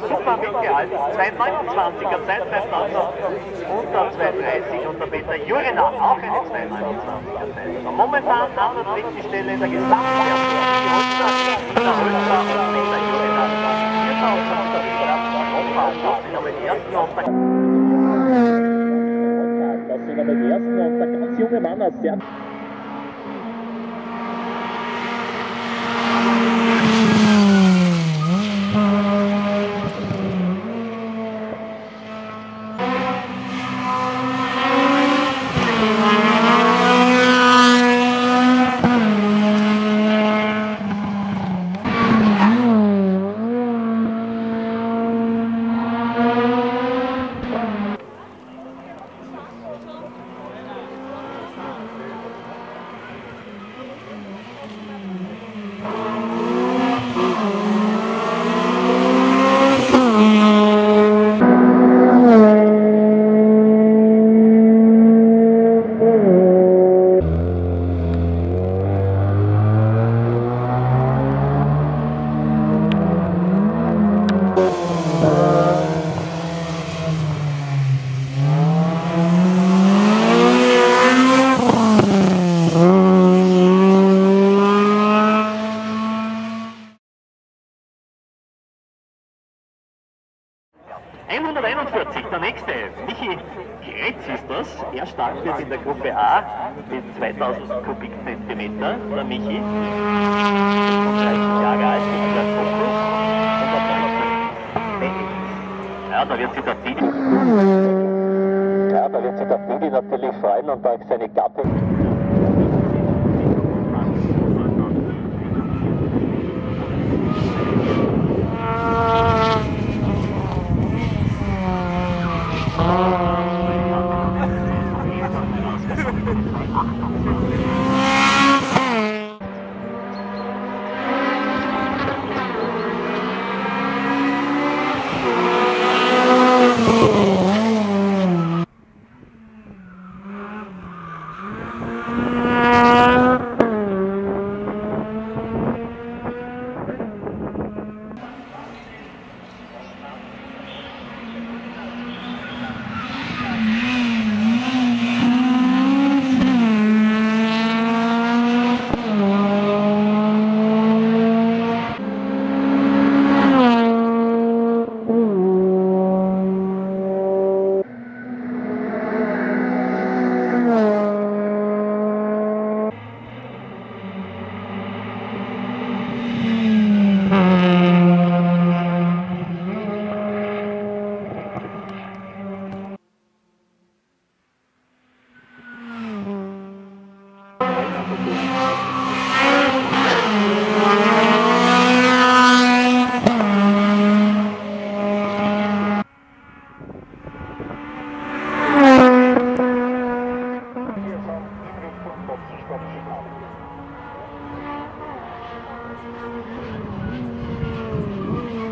super mitgehalten. 2,29er Zeitmeister und der 2,30 und der Peter Jurina auch eine 2,29er Zeit. Momentan an der dritten Stelle in der Gesamtwertung. Die Holzer, Peter Holzer und Peter Jurina. 4.000 der die und der das sind aber die ersten und der ganz junge Mann aus sehr der nächste, Michi Kretz ist das. Er startet in der Gruppe A mit 2000 Kubikzentimeter. Der Michi, 35 Jahre alt, ist der Ja, da wird sich der Didi, ja, da wird sich der Didi natürlich freuen und auch seine Gattin. Thank you.